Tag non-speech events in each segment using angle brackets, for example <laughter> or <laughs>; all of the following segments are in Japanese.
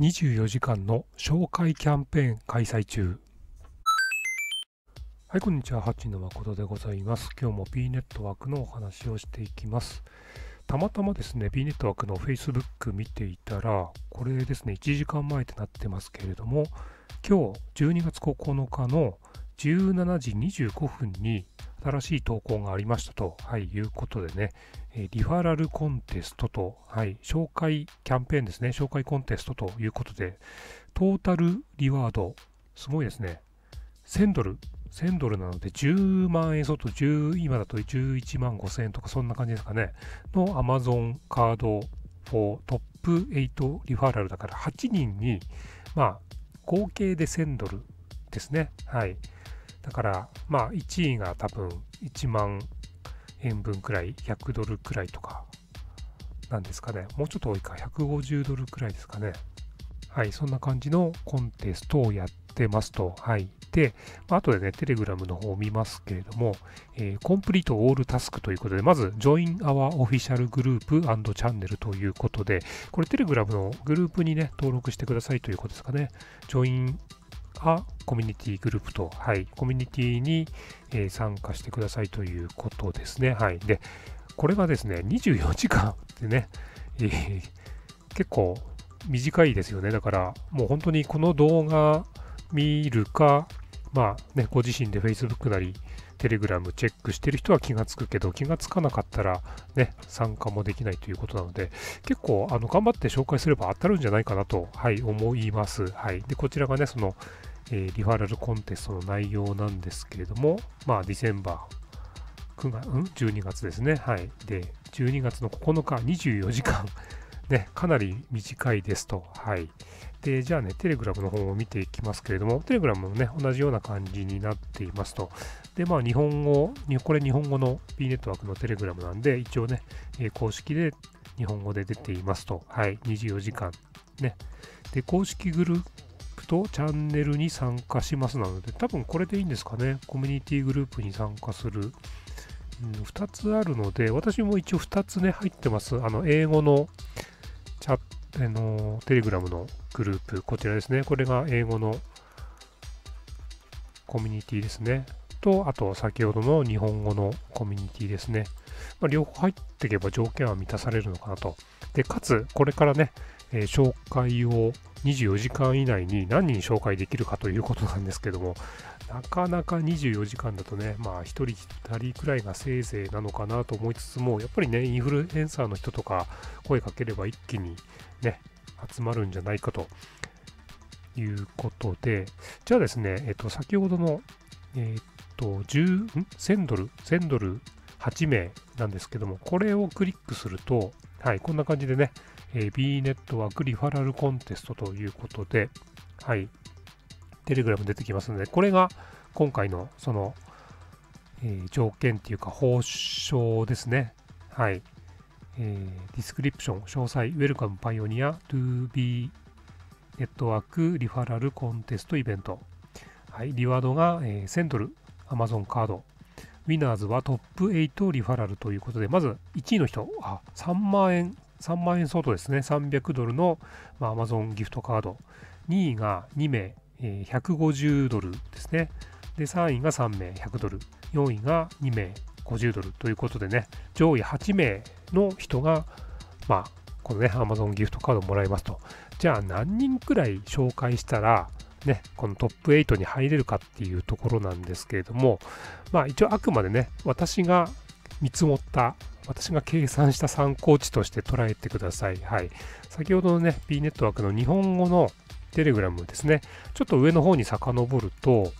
24時間の紹介キャンペーン開催中。はい、こんにちは。ハッチの誠でございます。今日も B ネットワークのお話をしていきます。たまたまですね、B ネットワークの Facebook 見ていたら、これですね、1時間前となってますけれども、今日12月9日の17時25分に新しい投稿がありましたと、はい、いうことでね、リファラルコンテストと、はい、紹介キャンペーンですね、紹介コンテストということで、トータルリワード、すごいですね、1000ドル、1000ドルなので10万円相当、10今だと11万5000円とかそんな感じですかね、の Amazon カード4トップ8リファラルだから8人に、まあ、合計で1000ドルですね。はい。だから、まあ、1位が多分1万円分くらい、100ドルくらいとかなんですかね。もうちょっと多いか、150ドルくらいですかね。はい、そんな感じのコンテストをやってますと。はい。で、まあ、後でね、テレグラムの方を見ますけれども、えー、コンプリートオールタスクということで、まず、Join Our Official Group and Channel ということで、これテレグラムのグループにね、登録してくださいということですかね。Join あコミュニティグループと、はい、コミュニティに、えー、参加してくださいということですね。はい。で、これがですね、24時間ってね、えー、結構短いですよね。だから、もう本当にこの動画見るか、まあね、ご自身で Facebook なり、テレグラムチェックしてる人は気がつくけど、気がつかなかったらね、参加もできないということなので、結構あの頑張って紹介すれば当たるんじゃないかなと、はい、思います。はい。で、こちらがね、その、えー、リファラルコンテストの内容なんですけれども、まあ、ディセンバー、9月、うん ?12 月ですね。はい。で、12月の9日、<laughs> 24時間ね、かなり短いですと。はい。で、じゃあね、テレグラムの方を見ていきますけれども、テレグラムもね、同じような感じになっていますと。で、まあ、日本語、これ日本語の B ネットワークのテレグラムなんで、一応ね、公式で日本語で出ていますと。はい。24時間。ね。で、公式グループとチャンネルに参加しますなので、多分これでいいんですかね。コミュニティグループに参加する。うん、2つあるので、私も一応2つね、入ってます。あの、英語のチャ、あの、テレグラムのグループ、こちらですね。これが英語のコミュニティですね。と、あと先ほどの日本語のコミュニティですね。まあ、両方入っていけば条件は満たされるのかなと。で、かつ、これからね、えー、紹介を24時間以内に何人紹介できるかということなんですけども、なかなか24時間だとね、まあ1人2人くらいがせいぜいなのかなと思いつつも、やっぱりね、インフルエンサーの人とか声かければ一気にね、集まるんじゃないかということで、じゃあですね、えっと、先ほどの、えっと、10、1000ドル、1000ドル8名なんですけども、これをクリックすると、はい、こんな感じでね、えー、B ネットワークリファラルコンテストということで、はい、テレグラム出てきますので、これが今回のその、えー、条件っていうか報奨ですね。はい。えー、 description、詳細、 welcome pioneer to Bee Network Referral Contest event。はい、リワードが、えー、1000ドル、Amazon カード。ウィナーズはトップ8リファラルということで、まず1位の人、あ、3万円3万円相当ですね。300ドルの、まあ、Amazon ギフトカード。2位が2名、えー、150ドルですね。で、3位が3名、100ドル。4位が2名、50ドルということでね、上位8名の人が、まあ、このね、Amazon ギフトカードをもらいますと。じゃあ何人くらい紹介したら、ね、このトップ8に入れるかっていうところなんですけれども、まあ一応あくまでね、私が見積もった私が計算した参考値として捉えてください。はい。先ほどのね、B ネットワークの日本語のテレグラムですね。ちょっと上の方に遡ると、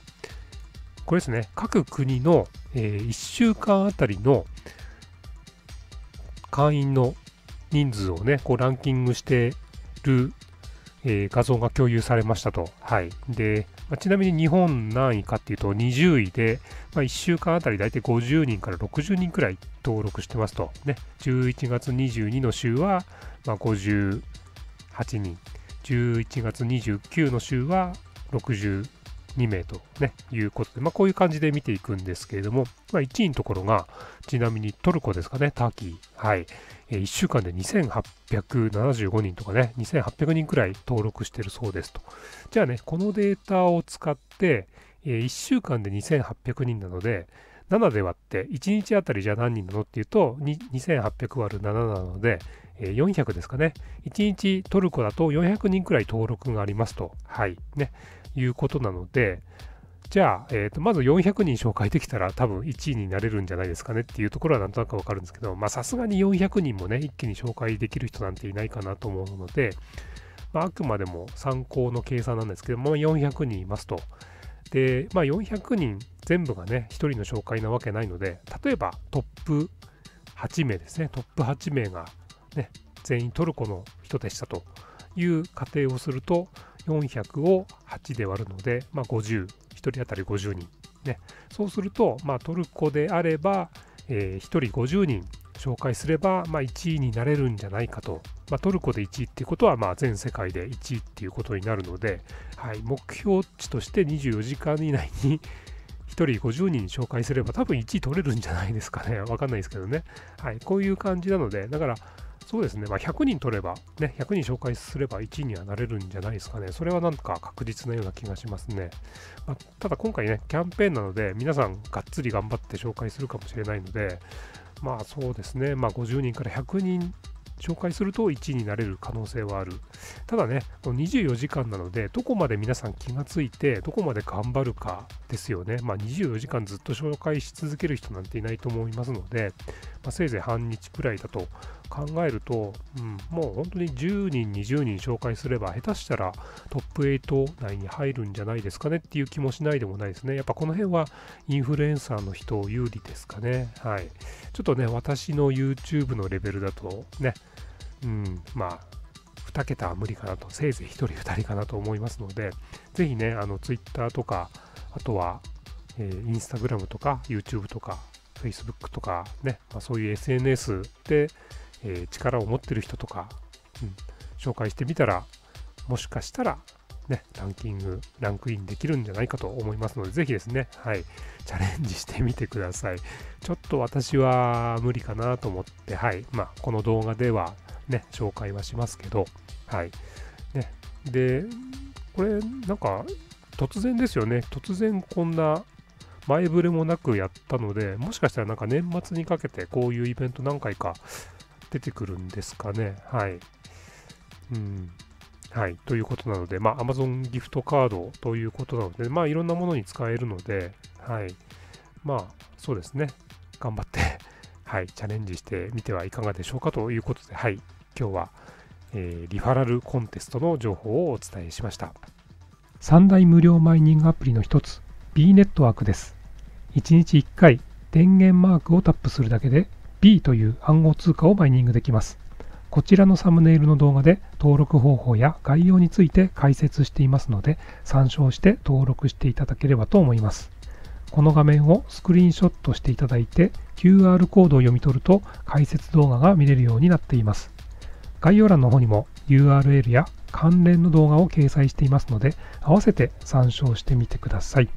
これですね、各国の、えー、1週間あたりの会員の人数をね、こうランキングしている、えー、画像が共有されましたと。はい。で、まあ、ちなみに日本何位かっていうと20位で、まあ、1週間あたり大体50人から60人くらい登録してますと。ね、11月22の週は、まあ、58人、11月29の週は60 2名と、ね、いうことで、まあ、こういう感じで見ていくんですけれども、まあ、1位のところが、ちなみにトルコですかね、ターキー。はい。えー、1週間で2875人とかね、2800人くらい登録してるそうですと。じゃあね、このデータを使って、えー、1週間で2800人なので、7で割って1日あたりじゃ何人なのっていうと2800割る7なので、400ですかね。1日トルコだと400人くらい登録がありますと。はい。ね。いうことなので、じゃあ、えー、とまず400人紹介できたら多分1位になれるんじゃないですかねっていうところはなんとなくわかるんですけど、まあさすがに400人もね、一気に紹介できる人なんていないかなと思うので、まあ、あくまでも参考の計算なんですけども、400人いますと。で、まあ、400人全部がね、1人の紹介なわけないので、例えばトップ8名ですね、トップ8名が、ね、全員トルコの人でしたという仮定をすると、400を8で割るので、まあ、50、1人当たり50人。ね、そうすると、まあ、トルコであれば、えー、1人50人紹介すれば、まあ、1位になれるんじゃないかと。まあ、トルコで1位っていうことは、まあ、全世界で1位っていうことになるので、はい、目標値として24時間以内に1人50人紹介すれば多分1位取れるんじゃないですかね。わかんないですけどね。はい、こういう感じなので、だから、そうですね、まあ、100人取れば、ね、100人紹介すれば1位にはなれるんじゃないですかね。それはなんか確実なような気がしますね。まあ、ただ今回ね、キャンペーンなので、皆さんがっつり頑張って紹介するかもしれないので、まあそうですね、まあ、50人から100人紹介すると1位になれる可能性はある。ただね、24時間なので、どこまで皆さん気がついて、どこまで頑張るかですよね。まあ、24時間ずっと紹介し続ける人なんていないと思いますので、まあ、せいぜい半日くらいだと考えると、うん、もう本当に10人、20人紹介すれば、下手したらトップ8内に入るんじゃないですかねっていう気もしないでもないですね。やっぱこの辺はインフルエンサーの人有利ですかね。はい。ちょっとね、私の YouTube のレベルだとね、うん、まあ、2桁は無理かなと、せいぜい1人、2人かなと思いますので、ぜひね、あの Twitter とか、あとは、えー、Instagram とか YouTube とか Facebook とかね、まあ、そういう SNS で、えー、力を持ってる人とか、うん、紹介してみたら、もしかしたら、ね、ランキング、ランクインできるんじゃないかと思いますので、ぜひですね、はい、チャレンジしてみてください。ちょっと私は無理かなと思って、はい、まあ、この動画ではね、紹介はしますけど、はい。ね、で、これ、なんか、突然ですよね。突然こんな前触れもなくやったので、もしかしたらなんか年末にかけてこういうイベント何回か出てくるんですかね。はい。うん。はい。ということなので、まあ、Amazon ギフトカードということなので、まあ、いろんなものに使えるので、はい。まあ、そうですね。頑張って <laughs> はい、チャレンジしてみてはいかがでしょうかということで、はい。今日は、えー、リファラルコンテストの情報をお伝えしました。三大無料マイニングアプリの一つ、B ネットワークです。1日1回、電源マークをタップするだけで B という暗号通貨をマイニングできます。こちらのサムネイルの動画で登録方法や概要について解説していますので参照して登録していただければと思います。この画面をスクリーンショットしていただいて QR コードを読み取ると解説動画が見れるようになっています。概要欄の方にも URL や関連の動画を掲載していますので合わせて参照してみてください。